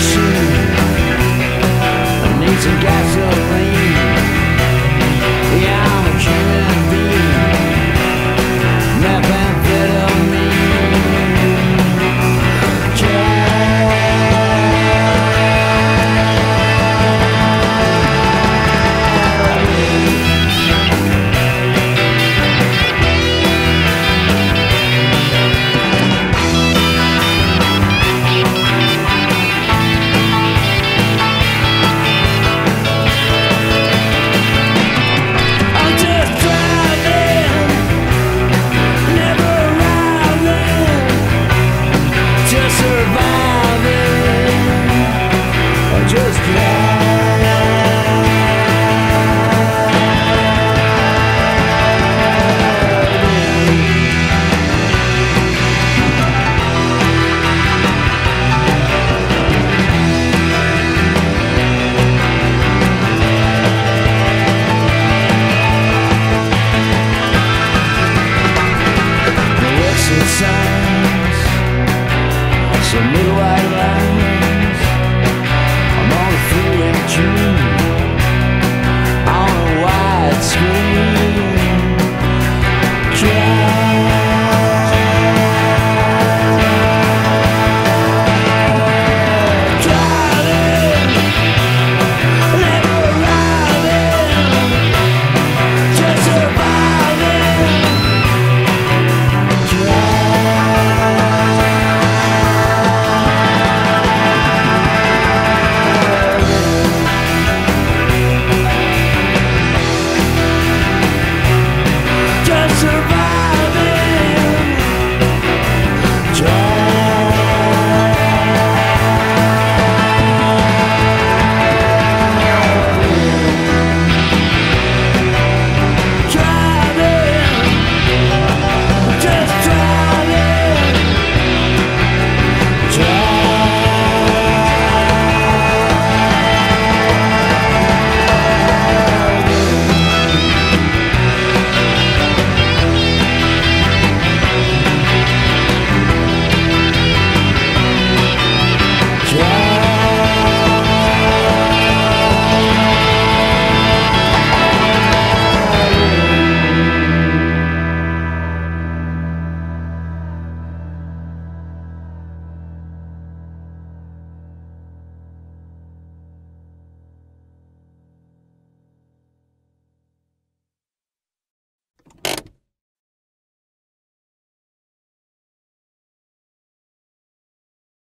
passion